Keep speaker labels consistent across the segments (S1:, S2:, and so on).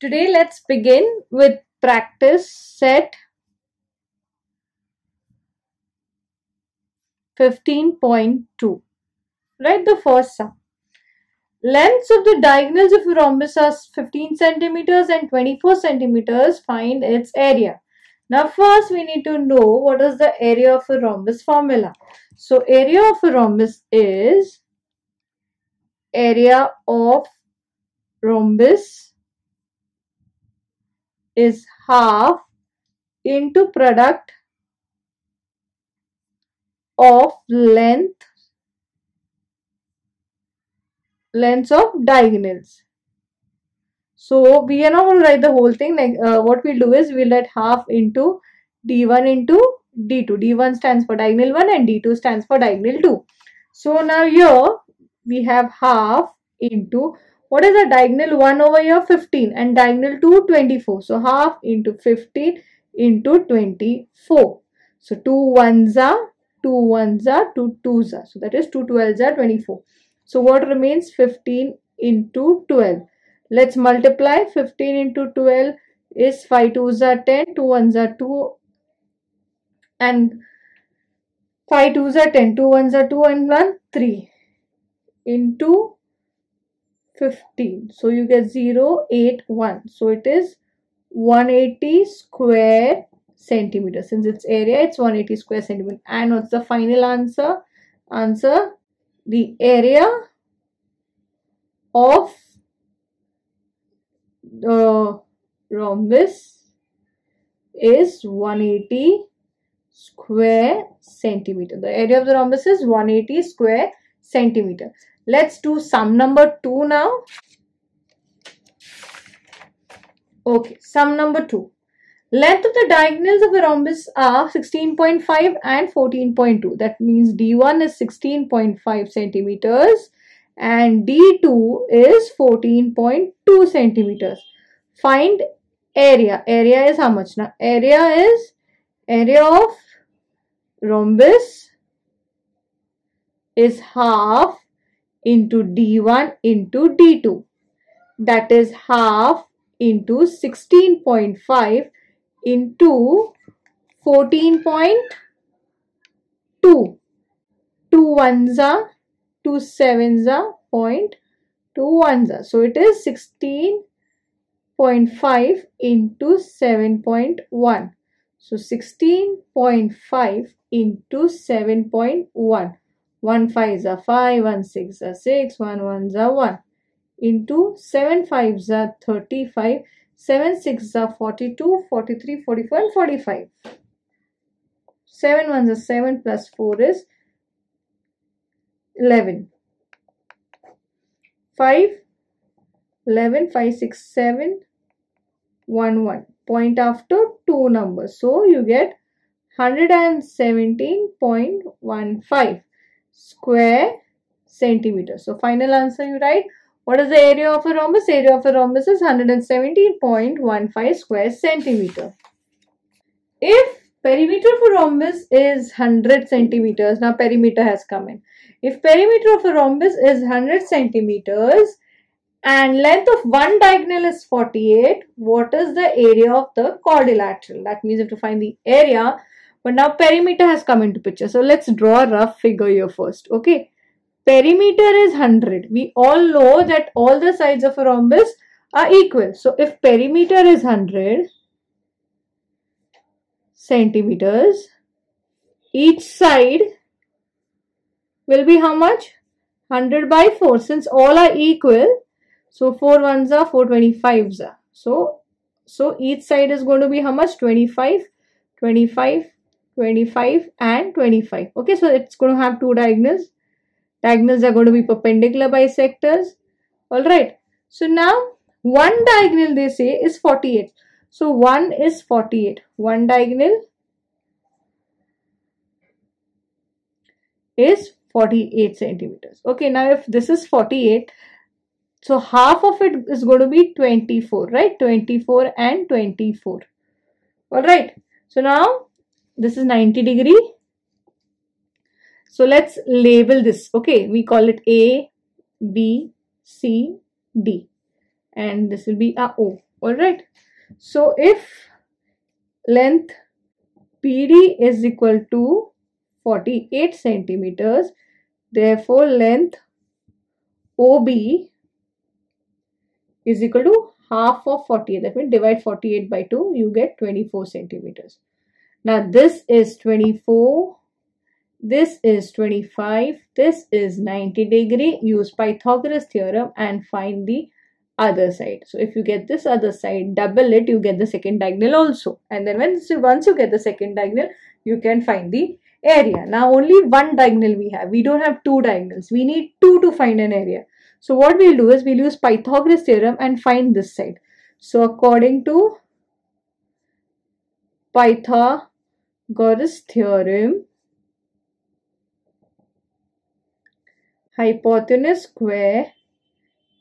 S1: Today let's begin with practice set 15.2. Write the first sum. Lengths of the diagonals of a rhombus are 15 centimeters and 24 centimeters. Find its area. Now first we need to know what is the area of a rhombus formula. So area of a rhombus is area of rhombus is half into product of length lengths of diagonals. So we are not going to write the whole thing. Like uh, what we'll do is we'll write half into d1 into d2. d1 stands for diagonal 1 and d2 stands for diagonal 2. So now here we have half into what is the diagonal 1 over here 15 and diagonal 2 24. So half into 15 into 24. So 2 ones are 2 ones are 2 twos are. So that is 2 twelves are 24. So what remains 15 into 12. Let's multiply 15 into 12 is 5 twos are 10, 2 ones are 2 and 5 twos are 10, 2 ones are 2 and 1 3 into 15. So you get 0, 8, 1. So it is 180 square centimeter. Since its area, it's 180 square centimeter. And what's the final answer? Answer, the area of the rhombus is 180 square centimeter. The area of the rhombus is 180 square centimeter. Let's do sum number 2 now. Okay, sum number 2. Length of the diagonals of a rhombus are 16.5 and 14.2. That means D1 is 16.5 centimeters and D2 is 14.2 centimeters. Find area. Area is how much? Now area is area of rhombus is half into d1 into d2 that is half into 16.5 into 14.2 2 ones are 2 sevens are point 2 ones are. So it is 16.5 into 7.1 so 16.5 into 7.1 1 5 is a 5, 1 6 is a 6, 1 1 is a 1 into 7 5 is a 35, 7 6 is a 42, 43, 44 and 45. 7 1 is a 7 plus 4 is 11. 5, 11, 5, 6, 7, 1, 1. Point after two numbers. So you get 117.15 square centimeter. So final answer you write. What is the area of a rhombus? Area of a rhombus is 117.15 square centimeter. If perimeter of a rhombus is 100 centimeters, now perimeter has come in. If perimeter of a rhombus is 100 centimeters and length of one diagonal is 48, what is the area of the quadrilateral? That means you have to find the area but now perimeter has come into picture. So let's draw a rough figure here first. Okay. Perimeter is 100. We all know that all the sides of a rhombus are equal. So if perimeter is 100 centimeters, each side will be how much? 100 by 4 since all are equal. So 4 ones are 425s are. So, so each side is going to be how much? 25, 25, 25 and 25 okay so it's going to have two diagonals. Diagonals are going to be perpendicular bisectors. All right. So now one diagonal they say is 48 so one is 48 one diagonal is 48 centimeters. Okay now if this is 48 so half of it is going to be 24 right? 24 and 24 all right. So now this is 90 degree. So let's label this. Okay we call it a b c d. And this will be a o. All right. So if length PD is equal to 48 centimeters therefore length OB is equal to half of 48 that means divide 48 by 2 you get 24 centimeters now this is 24 this is 25 this is 90 degree use pythagoras theorem and find the other side. So if you get this other side double it you get the second diagonal also. And then when once you get the second diagonal you can find the area. Now only one diagonal we have. We don't have two diagonals. We need two to find an area. So what we'll do is we'll use pythagoras theorem and find this side. So according to pythagoras theorem hypotenuse square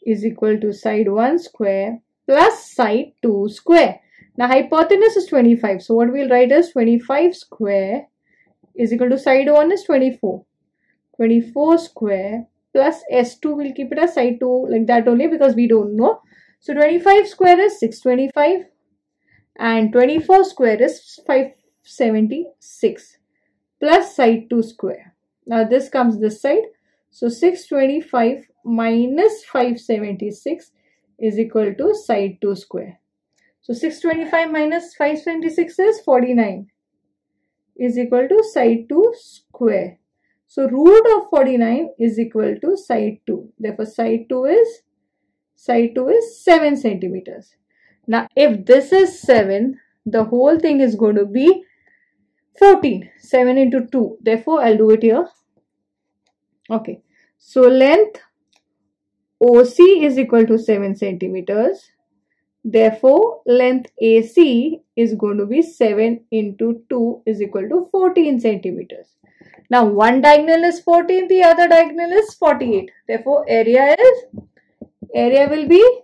S1: is equal to side 1 square plus side 2 square. Now hypotenuse is 25. So what we'll write is 25 square is equal to side 1 is 24. 24 square plus S2 we'll keep it as side 2 like that only because we don't know. So 25 square is 625 and 24 square is 576 plus side 2 square. Now this comes this side so 625 minus 576 is equal to side 2 square. So 625 minus 576 is 49 is equal to side 2 square. So root of 49 is equal to side 2. Therefore side 2 is side 2 is 7 centimeters. Now if this is 7 the whole thing is going to be 14 7 into 2 therefore I'll do it here Okay. So length OC is equal to 7 centimeters. Therefore, length AC is going to be 7 into 2 is equal to 14 centimeters. Now, one diagonal is 14, the other diagonal is 48. Therefore, area is, area will be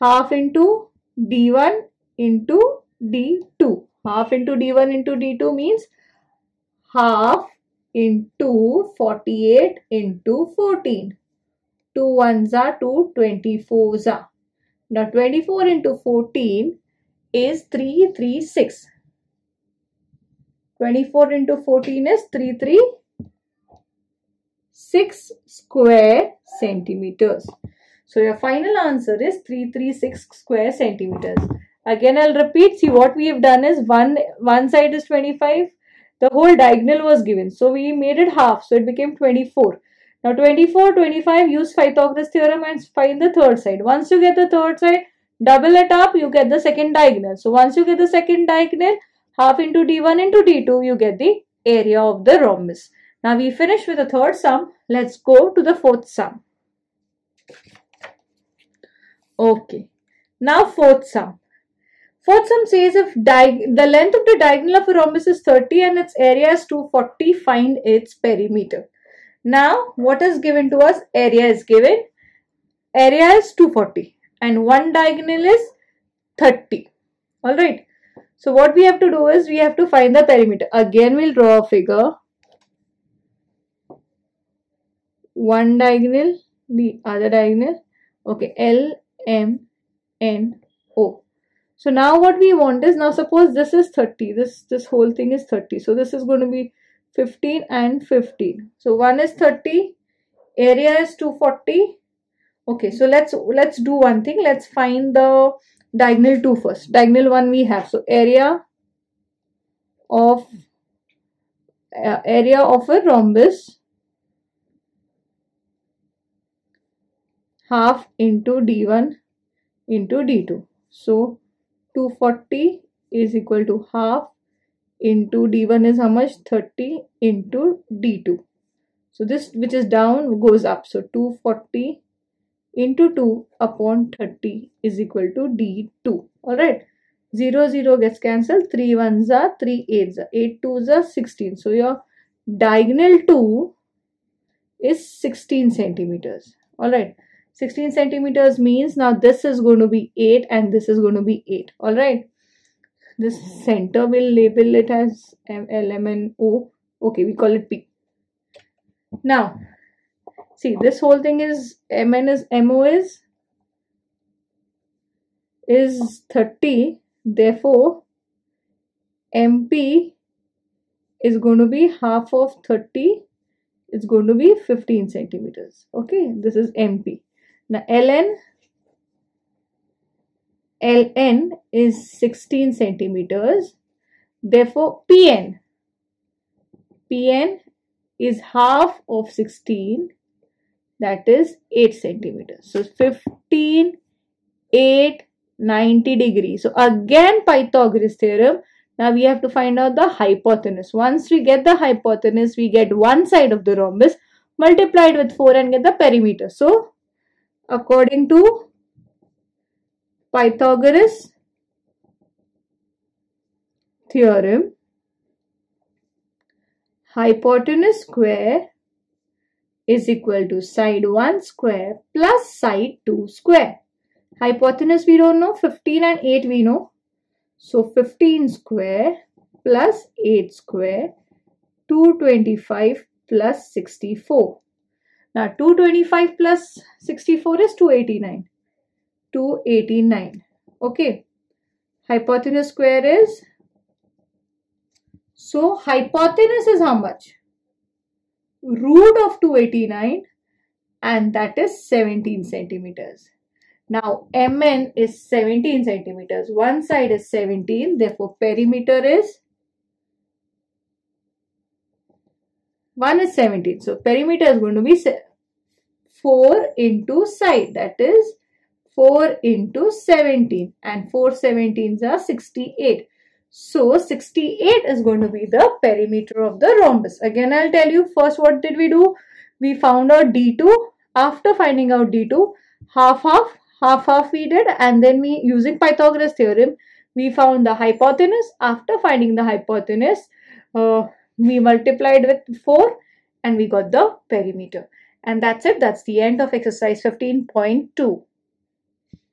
S1: half into D1 into D2. Half into D1 into D2 means half into 48 into 14. 2 ones are 2, 24s are. Now 24 into 14 is 336. 24 into 14 is 336 square centimeters. So your final answer is 336 square centimeters. Again I'll repeat. See what we have done is one one side is 25 the whole diagonal was given. So we made it half. So it became 24. Now 24, 25, use Pythagoras theorem and find the third side. Once you get the third side, double it up, you get the second diagonal. So once you get the second diagonal, half into D1 into D2, you get the area of the rhombus. Now we finish with the third sum. Let's go to the fourth sum. Okay. Now fourth sum. Fourth sum says if the length of the diagonal of a rhombus is 30 and its area is 240, find its perimeter. Now, what is given to us? Area is given. Area is 240 and one diagonal is 30. Alright. So, what we have to do is we have to find the perimeter. Again, we'll draw a figure. One diagonal, the other diagonal. Okay, L, M, N, O. So now what we want is now suppose this is 30. This this whole thing is 30. So this is going to be 15 and 15. So one is 30. Area is 240. Okay, so let's let's do one thing. Let's find the diagonal 2 first. Diagonal 1 we have. So area of uh, area of a rhombus half into d1 into d2. So 240 is equal to half into d1 is how much? 30 into d2 so this which is down goes up. So 240 into 2 upon 30 is equal to d2 all right 0 0 gets cancelled. 3 ones are 3 8s are. 8 2s are 16 so your diagonal 2 is 16 centimeters. All right 16 centimeters means now this is going to be 8 and this is going to be 8 all right. This mm-hmm. center will label it as M L M N O. Okay we call it P. Now see this whole thing is MN is MO is is 30 therefore MP is going to be half of 30 it's going to be 15 centimeters. Okay this is MP now ln ln is 16 centimeters. Therefore pn pn is half of 16 that is 8 centimeters. So 15 8 90 degrees. So again pythagoras theorem. Now we have to find out the hypotenuse. Once we get the hypotenuse, we get one side of the rhombus multiplied with 4 and get the perimeter. So, according to Pythagoras theorem, hypotenuse square is equal to side 1 square plus side 2 square. Hypotenuse we don't know, 15 and 8 we know. So 15 square plus 8 square, 225 plus 64. Now 225 plus 64 is 289. 289. Okay. Hypotenuse square is, so hypotenuse is how much? Root of 289 and that is 17 centimeters. Now Mn is 17 centimeters. One side is 17. Therefore perimeter is 1 is 17. So perimeter is going to be 4 into side. That is 4 into 17. And 4 17s are 68. So 68 is going to be the perimeter of the rhombus. Again I'll tell you first what did we do? We found out D2. After finding out D2, half half half half we did and then we using Pythagoras theorem we found the hypotenuse after finding the hypotenuse uh, we multiplied with 4 and we got the perimeter. And that's it. That's the end of exercise 15.2